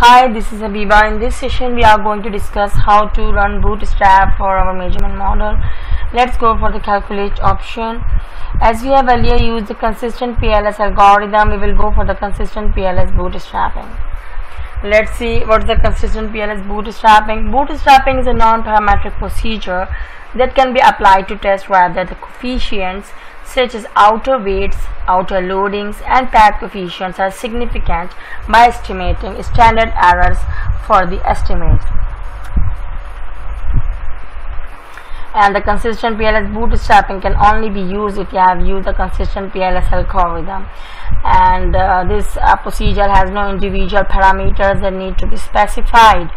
Hi, this is Habiba. In this session, we are going to discuss how to run bootstrap for our measurement model. Let's go for the calculate option. As we have earlier used the consistent PLS algorithm, we will go for the consistent PLS bootstrapping. Let's see what is the consistent PLS bootstrapping. Bootstrapping is a non-parametric procedure that can be applied to test whether the coefficients such as outer weights, outer loadings and path coefficients are significant by estimating standard errors for the estimates. And the consistent PLS bootstrapping can only be used if you have used the consistent PLS algorithm. And uh, this uh, procedure has no individual parameters that need to be specified.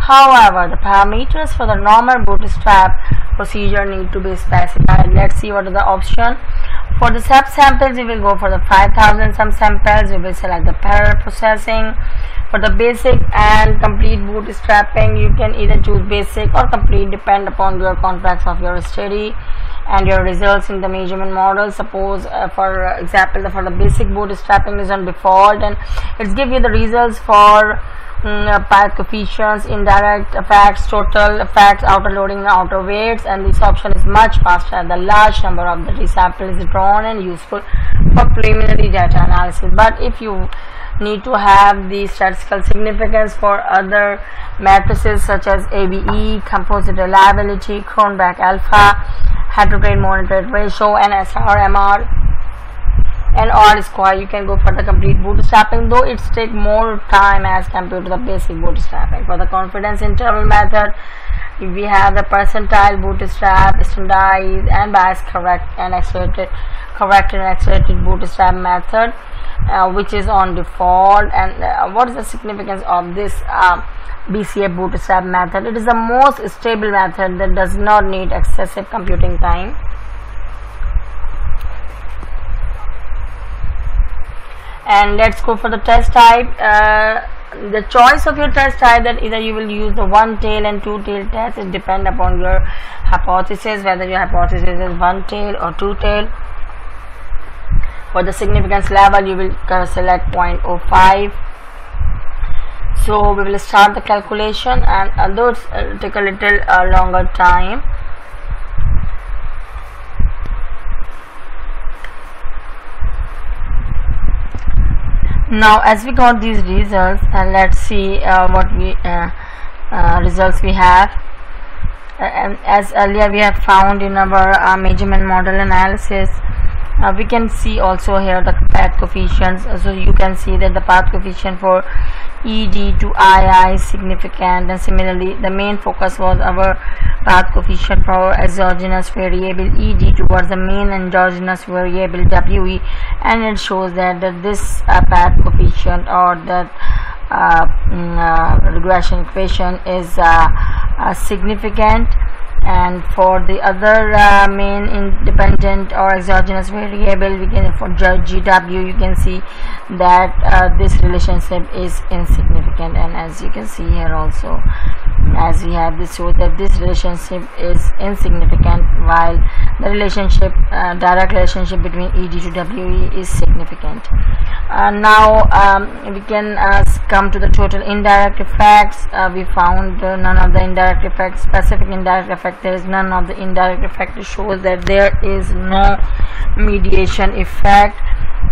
However, the parameters for the normal bootstrap procedure need to be specified. Let's see what are the option. For the subsamples, we will go for the 5000 subsamples. We will select the parallel processing. For the basic and complete bootstrapping, you can either choose basic or complete depend upon your context of your study and your results in the measurement model. Suppose uh, for example for the basic bootstrapping is on default and it's give you the results for um, path coefficients indirect effects total effects outer loading outer weights and this option is much faster. The large number of the sample is drawn and useful for preliminary data analysis. But if you need to have the statistical significance for other matrices such as AVE, composite reliability, Cronbach alpha, heterotrait-monotrait ratio, and SRMR and R square you can go for the complete bootstrapping though it's take more time as compared to the basic bootstrapping. For the confidence interval method we have the percentile bootstrap standardized and bias correct and accelerated correct and accelerated bootstrap method uh, which is on default. And uh, what is the significance of this uh, BCA bootstrap method? It is the most stable method that does not need excessive computing time. And let's go for the test type. Uh, the choice of your test type that either you will use the one tail and two tail test it depend upon your hypothesis whether your hypothesis is one tail or two tail for the significance level you will select 0.05 so we will start the calculation and although it uh, take a little uh, longer time. Now as we got these results and let's see uh, what we uh, uh, results we have. Uh, and as earlier we have found in our uh, measurement model analysis uh, we can see also here the path coefficients. So you can see that the path coefficient for ed to ii is significant. And similarly the main focus was our path coefficient for exogenous variable ed towards the main endogenous variable we and it shows that, that this uh, path coefficient or that uh, mm, uh, regression equation is uh, uh, significant and for the other uh, main independent or exogenous variable we can for GW you can see that uh, this relationship is insignificant. And as you can see here also as we have this show that this relationship is insignificant while the relationship uh, direct relationship between ED to WE is significant. Uh, now um, we can uh, come to the total indirect effects. Uh, we found none of the indirect effects specific indirect effect there is none of the indirect effect it shows that there is no mediation effect.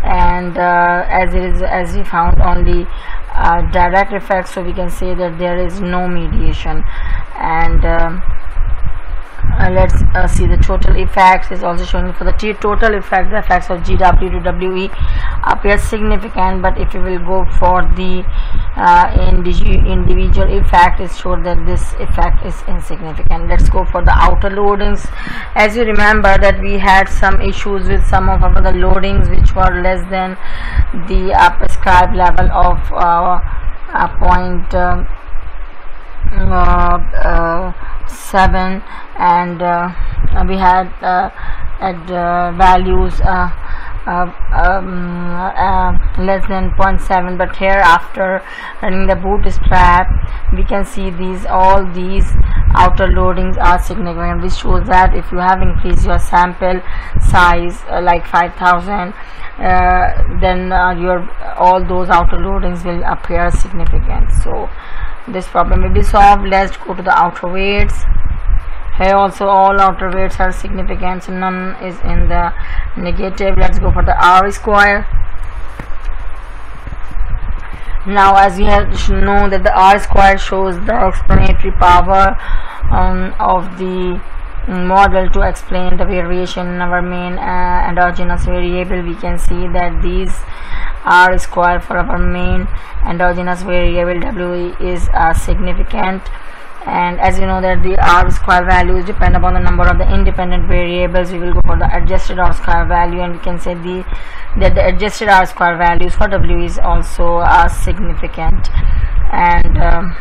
And uh, as it is as we found only uh, direct effect so we can say that there is no mediation. And uh, let's uh, see the total effects is also showing for the t. Total effect the effects of GW to WE appear significant but if you will go for the uh, individual effect it shows that this effect is insignificant. Let's go for the outer loadings. As you remember that we had some issues with some of the loadings which were less than the uh, prescribed level of uh, point um, uh, uh, 7 and uh, we had at values uh, um, uh, less than 0.7 but here after running the bootstrap we can see these all these outer loadings are significant. Which shows that if you have increased your sample size uh, like 5000 uh, then uh, your all those outer loadings will appear significant. So this problem. Will be solved let's go to the outer weights. Here also all outer weights are significant so none is in the negative. Let's go for the r square. Now as you have know that the r square shows the explanatory power um, of the model to explain the variation in our main uh, endogenous variable we can see that these r square for our main endogenous variable w is uh, significant. And as you know that the r square values depend upon the number of the independent variables. We will go for the adjusted r square value and we can say the that the adjusted r square values for w is also uh, significant. And um,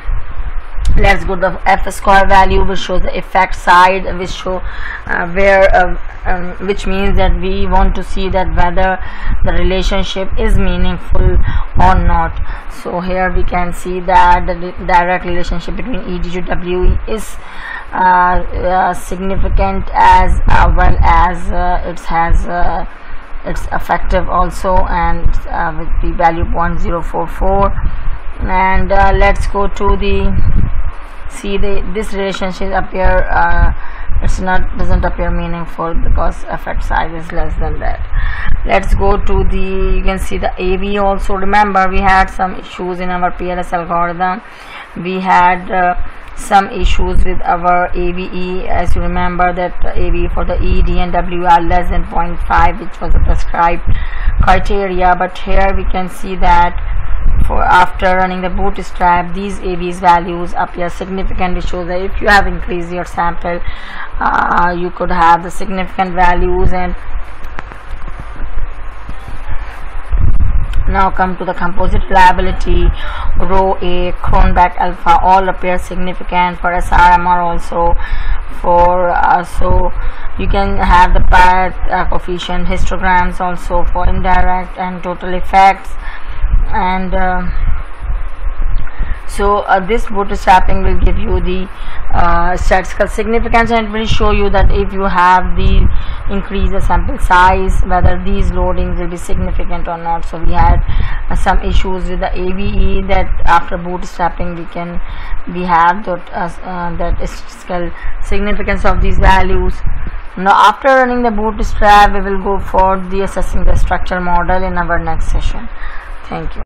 let's go to the f square value which shows the effect size which show uh, where uh, um, which means that we want to see that whether the relationship is meaningful or not. So here we can see that the direct relationship between ed to w is uh, uh significant as uh, well as uh, it has it's effective also and with the value 0.044 and let's go to the see the this relationship appear uh, it's not doesn't appear meaningful because effect size is less than that. Let's go to the you can see the AV also. Remember we had some issues in our PLS algorithm. We had uh, some issues with our AVE as you remember that AV for the ED and W are less than 0.5 which was a prescribed criteria. But here we can see that for. After running the bootstrap these AV's values appear significant which shows that if you have increased your sample uh, you could have the significant values and now come to the composite reliability. Rho a cronbach alpha all appear significant for srmr also. For uh, so you can have the path uh, coefficient histograms also for indirect and total effects and uh, so uh, this bootstrapping will give you the uh, statistical significance and it will show you that if you have the increase the sample size whether these loadings will be significant or not. So we had uh, some issues with the AVE that after bootstrapping we can we have that uh, uh, that statistical significance of these values. Now after running the bootstrap we will go for the assessing the structure model in our next session Thank you.